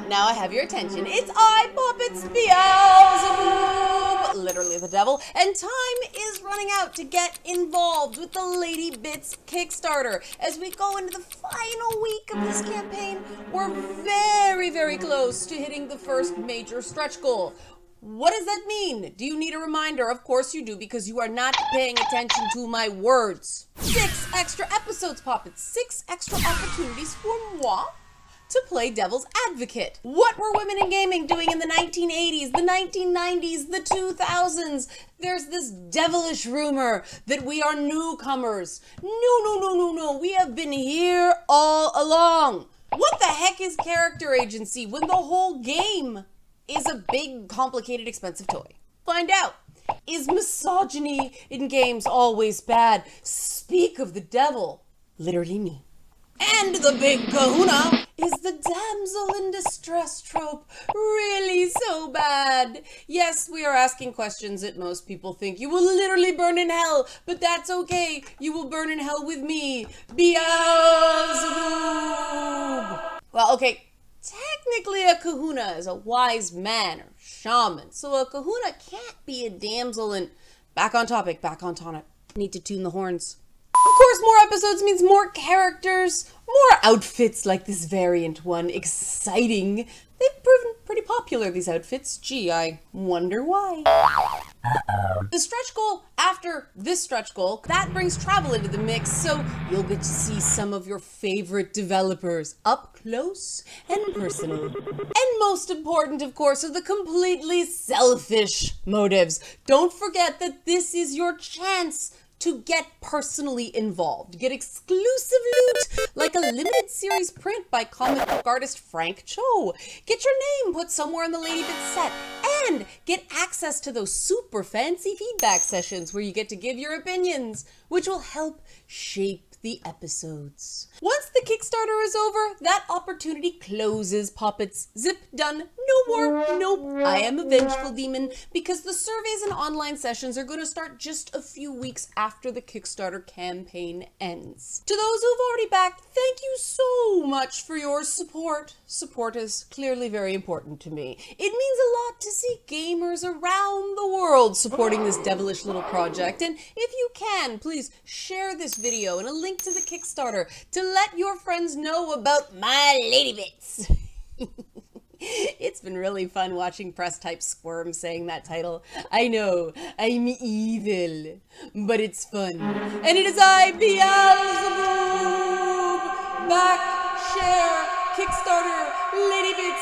now I have your attention. It's I, Puppets Beelzeboob, literally the devil, and time is running out to get involved with the Lady Bits Kickstarter. As we go into the final week of this campaign, we're very, very close to hitting the first major stretch goal. What does that mean? Do you need a reminder? Of course you do, because you are not paying attention to my words. Six extra episodes, Puppets. Six extra opportunities for moi to play devil's advocate. What were women in gaming doing in the 1980s, the 1990s, the 2000s? There's this devilish rumor that we are newcomers. No, no, no, no, no. We have been here all along. What the heck is character agency when the whole game is a big, complicated, expensive toy? Find out. Is misogyny in games always bad? Speak of the devil. Literally me. And the big kahuna is the damsel in distress trope really so bad? Yes, we are asking questions that most people think you will literally burn in hell, but that's okay. You will burn in hell with me, Beelzeboob. Well, okay, technically a kahuna is a wise man or shaman, so a kahuna can't be a damsel and back on topic, back on tonic. Need to tune the horns. Of course, more episodes means more characters, more outfits like this variant one. Exciting. They've proven pretty popular, these outfits. Gee, I wonder why. The stretch goal after this stretch goal, that brings travel into the mix, so you'll get to see some of your favorite developers up close and personal. and most important, of course, are the completely selfish motives. Don't forget that this is your chance to get personally involved. Get exclusive loot like a limited series print by comic book artist Frank Cho. Get your name put somewhere in the Lady Bits set and get access to those super fancy feedback sessions where you get to give your opinions, which will help shape the episodes. Once the Kickstarter is over, that opportunity closes, puppets. Zip, done. No more. Nope. I am a vengeful demon because the surveys and online sessions are going to start just a few weeks after the Kickstarter campaign ends. To those who've already backed, thank you so much for your support. Support is clearly very important to me. It means a lot to see gamers around the world supporting this devilish little project. And if you can, please share this video and a link to the Kickstarter to let your friends know about my lady bits. it's been really fun watching press type squirm saying that title. I know, I'm evil, but it's fun. And it is I, Beelzeboob! Back, share, Kickstarter, Lady Bits,